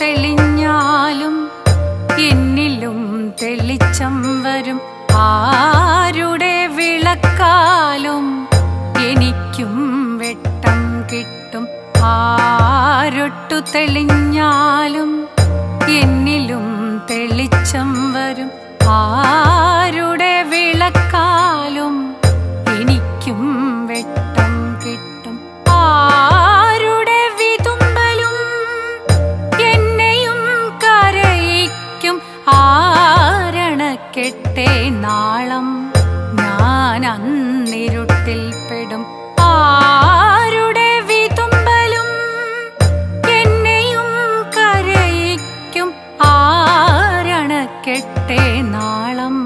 തെളിഞ്ഞാലും എന്നിലും തെളിച്ചം വരും. ആരുടെ വിളക്കാലും എനിക്കും വെട്ടം കിട്ടും. ആരൊട്ടു തെളിഞ്ഞാലും എന്നിലും തെളിച്ചം വരും. ആരുടെ വിളക്കാലും എനിക്കും വെട്ടം അന്നിരുട്ടിൽ പെടും. ആരുടെ വിതുമ്പലും എന്നെയും കരയിക്കും. ആരണക്കെട്ടെ നാളം?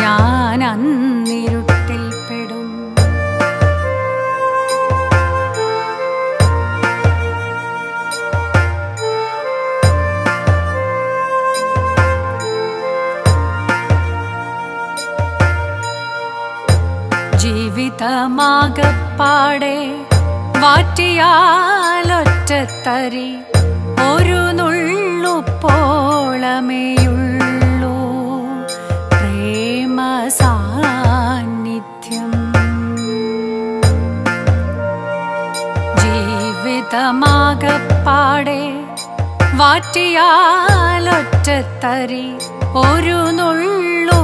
ഞാൻ അന്നിരുട്ടിൽ ജീവിതമാകപ്പാടെ വാറ്റിയാലൊറ്റത്തരി ഒരു നുള്ളുപ്പോളമേയുള്ളൂ പ്രേമ സാന്നിധ്യം ജീവിതമാകപ്പാടെ വാറ്റിയാലൊറ്റത്തരി ഒരു നുള്ളുപ്പോളമേയുള്ളൂ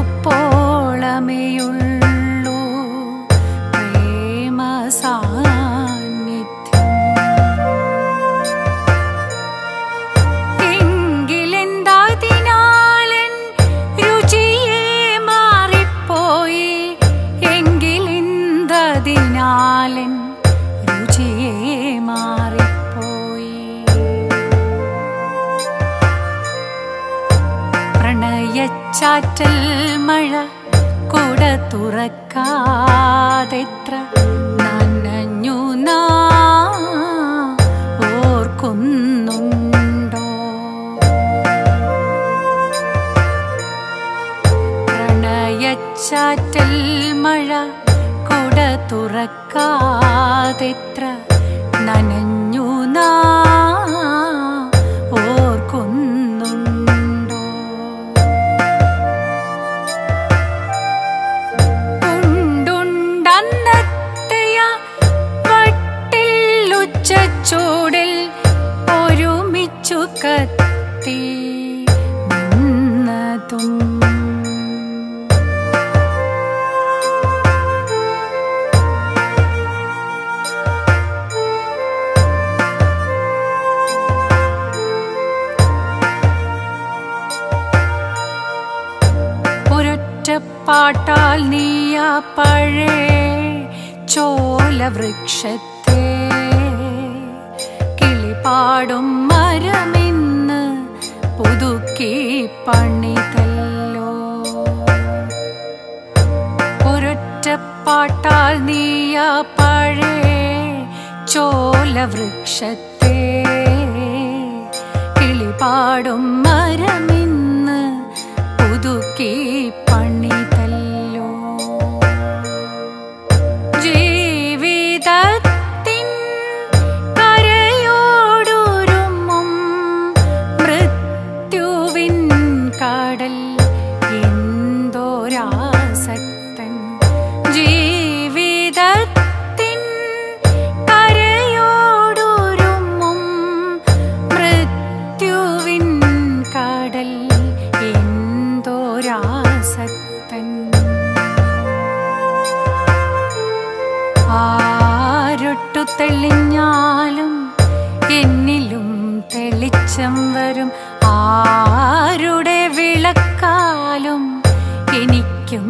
പ്രണയച്ചാറ്റൽ മഴ കുട തുറക്കാതെത്ര നനഞ്ഞു നാ ഓർക്കുന്നുണ്ടോ? പ്രണയച്ചാറ്റൽ മഴ കുട തുറക്കാതെത്ര നനഞ്ഞു നാ കത്തി നിന്നതും. പാട്ടാൽ നീയ പഴേ ചോലവൃക്ഷത്തെ കിളിപാടും മരമിന്ന് പുതുക്കി പണിതല്ലോ. ഒരൊറ്റ പാട്ടാൽ നീയ പഴേ ചോലവൃക്ഷത്തെ. കിളിപാടും മരമിന്ന് പുതുക്കി പറഞ്ഞാലും എന്നിലും തെളിച്ചം വരും. ആരുടെ വിളക്കാലും എനിക്കും